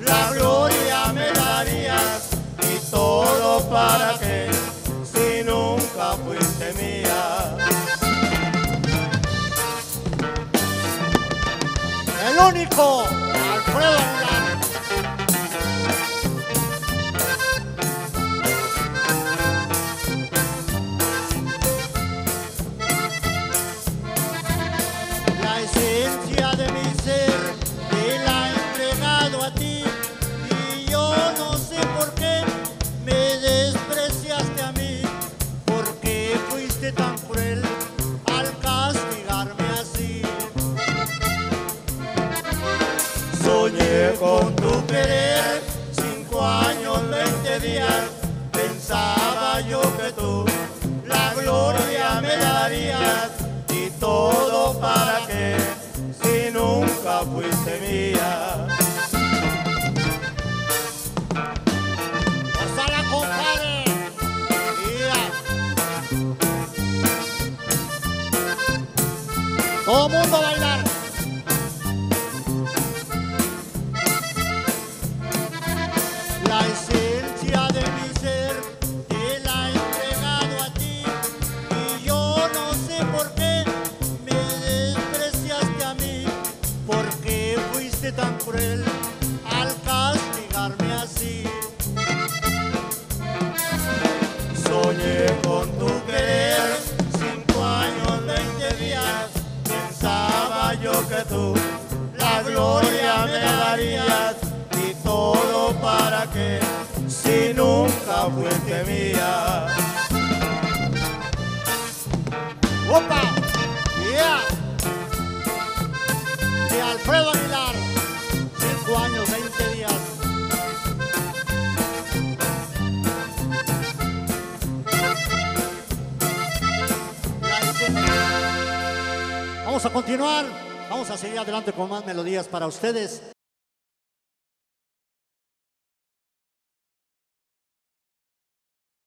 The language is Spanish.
La gloria me darías y todo para que si nunca fuiste mía. El único, Alfredo. La esencia tan cruel al castigarme así. Soñé con tu querer, cinco años, veinte días, pensaba yo que tú tan cruel al castigarme así. Soñé con tu querer, cinco años, veinte días, pensaba yo que tú la gloria me darías y todo para que si nunca fuiste mía. ¡Opa! ¡Yeah! De Alfredo Vamos a continuar, vamos a seguir adelante con más melodías para ustedes.